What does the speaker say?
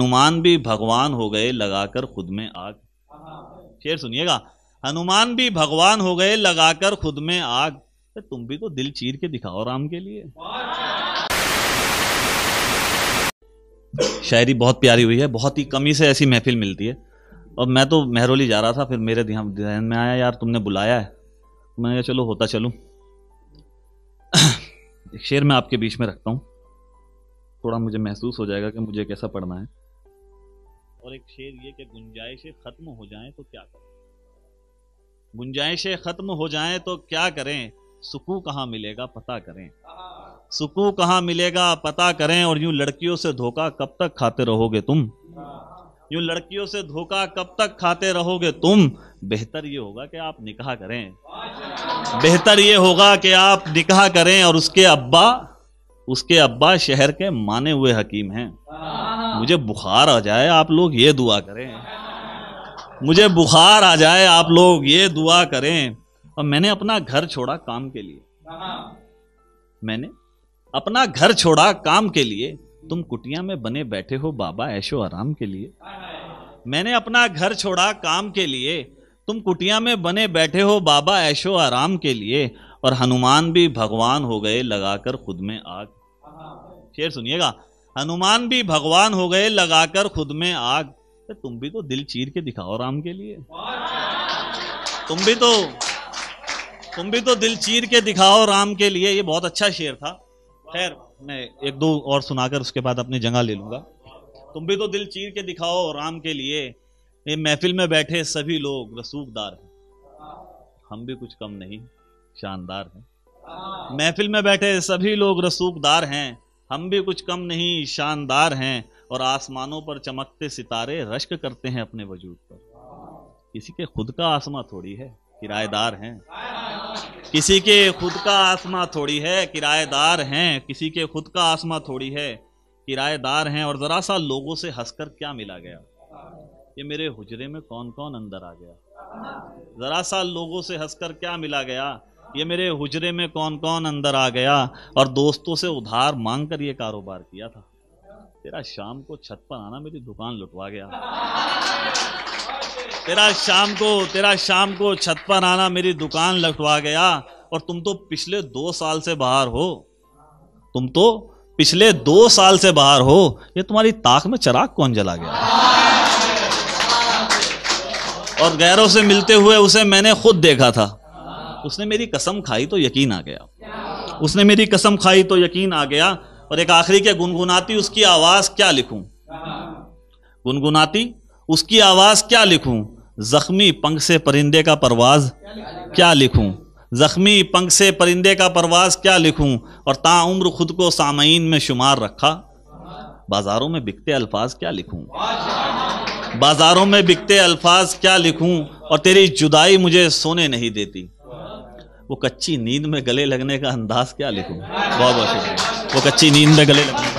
हनुमान भी भगवान हो गए लगाकर खुद में आग। शेर सुनिएगा, हनुमान भी भगवान हो गए लगाकर खुद में आग। तो तुम भी तो दिल चीर के दिखाओ राम के लिए। शायरी बहुत प्यारी हुई है, बहुत ही कमी से ऐसी महफिल मिलती है। और मैं तो मेहरोली जा रहा था, फिर मेरे ध्यान में आया, यार, तुमने बुलाया है। मैंने कहा, चलो, होता चलूँ। एक शेर मैं आपके बीच में रखता हूँ। थोड़ा मुझे महसूस हो जाएगा कि मुझे कैसा पढ़ना है। और एक शेर ये कि गुंजाइशें खत्म हो जाएँ तो क्या करें? गुंजाइशें खत्म हो जाएँ तो क्या करें? सुकू कहाँ मिलेगा पता करें। सुकू कहाँ मिलेगा पता करें और यूँ लड़कियों से धोखा कब तक खाते रहोगे तुम? यूँ लड़कियों से धोखा कब तक खाते रहोगे तुम? बेहतर ये होगा कि आप निकाह करें। बेहतर ये होगा कि आप निकाह करें और उसके अब्बा उसके अब्बा शहर के माने हुए हकीम हैं। मुझे बुखार आ जाए, आप लोग ये दुआ करें। मुझे बुखार आ जाए, आप लोग ये दुआ करें। और मैंने अपना घर छोड़ा काम के लिए। मैंने अपना घर छोड़ा काम के लिए। तुम कुटिया में बने बैठे हो बाबा ऐशो आराम के लिए। मैंने अपना घर छोड़ा काम के लिए। तुम कुटिया में बने बैठे हो बाबा ऐशो आराम के लिए। और हनुमान भी भगवान हो गए लगाकर खुद में आग। शेर सुनिएगा हनुमान भी भगवान हो गए लगाकर खुद में आग। तो तुम भी तो दिल चीर के दिखाओ राम के लिए। तुम भी तो तुम भी तो दिल चीर के दिखाओ राम के लिए। ये बहुत अच्छा शेर था। खैर, मैं एक दो और सुनाकर उसके बाद अपनी जगह ले लूँगा। तुम भी तो दिल चीर के दिखाओ राम के लिए। ये महफिल में बैठे सभी लोग रसूखदार हैं। हम भी कुछ कम नहीं, शानदार हैं। महफिल में बैठे सभी लोग रसूखदार हैं। हम भी कुछ कम नहीं, शानदार हैं और आसमानों पर चमकते सितारे रश्क करते हैं अपने वजूद पर। किसी के खुद का आसमां थोड़ी है, किराएदार हैं। किसी के खुद का आसमां थोड़ी है, किराएदार हैं। किसी के खुद का आसमां थोड़ी है, किराएदार हैं। और ज़रा सा लोगों से हंसकर क्या मिला गया? ये मेरे हुजरे में कौन कौन अंदर आ गया? ज़रा सा लोगों से हंसकर क्या मिला गया? ये मेरे हुजरे में कौन कौन अंदर आ गया? और दोस्तों से उधार मांग कर ये कारोबार किया था। तेरा शाम को छत पर आना मेरी दुकान लुटवा गया। तेरा शाम को, तेरा शाम को छत पर आना मेरी दुकान लुटवा गया। और तुम तो पिछले दो साल से बाहर हो। तुम तो पिछले दो साल से बाहर हो। ये तुम्हारी ताक में चराग कौन जला गया? और गैरों से मिलते हुए उसे मैंने खुद देखा था। उसने मेरी कसम खाई तो यकीन आ गया। उसने मेरी कसम खाई तो यकीन आ गया और एक आखिरी के गुनगुनाती उसकी आवाज़ क्या लिखूं? गुनगुनाती उसकी आवाज़ क्या लिखूं? जख्मी पंख से परिंदे का परवाज क्या लिखूं? जख्मी पंख से परिंदे का परवाज क्या लिखूं? और ताउम्र खुद को सामयीन में शुमार रखा। बाजारों में बिकते अल्फाज क्या लिखूं? बाजारों में बिकते अल्फाज क्या लिखूं? और तेरी जुदाई मुझे सोने नहीं देती। वो कच्ची नींद में गले लगने का अंदाज क्या लिखूँ? बहुत बहुत शुक्रिया। वो कच्ची नींद में गले लगने